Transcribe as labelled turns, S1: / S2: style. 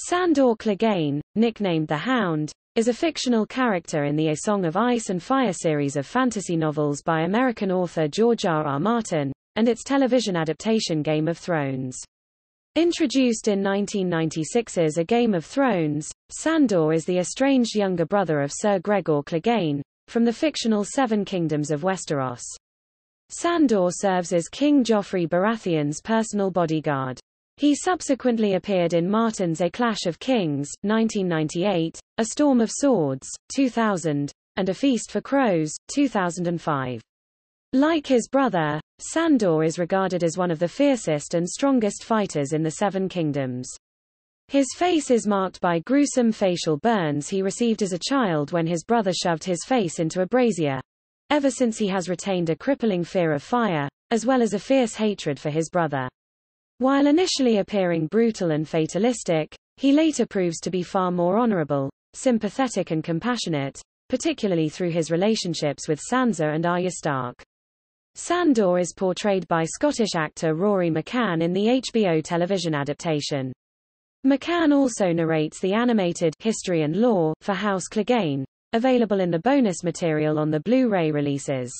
S1: Sandor Clegane, nicknamed the Hound, is a fictional character in the A Song of Ice and Fire series of fantasy novels by American author George R. R. Martin, and its television adaptation Game of Thrones. Introduced in 1996's A Game of Thrones, Sandor is the estranged younger brother of Sir Gregor Clegane, from the fictional Seven Kingdoms of Westeros. Sandor serves as King Joffrey Baratheon's personal bodyguard. He subsequently appeared in Martin's A Clash of Kings, 1998, A Storm of Swords, 2000, and A Feast for Crows, 2005. Like his brother, Sandor is regarded as one of the fiercest and strongest fighters in the Seven Kingdoms. His face is marked by gruesome facial burns he received as a child when his brother shoved his face into a brazier. Ever since he has retained a crippling fear of fire, as well as a fierce hatred for his brother. While initially appearing brutal and fatalistic, he later proves to be far more honorable, sympathetic and compassionate, particularly through his relationships with Sansa and Arya Stark. Sandor is portrayed by Scottish actor Rory McCann in the HBO television adaptation. McCann also narrates the animated History and Lore for House Clegane, available in the bonus material on the Blu-ray releases.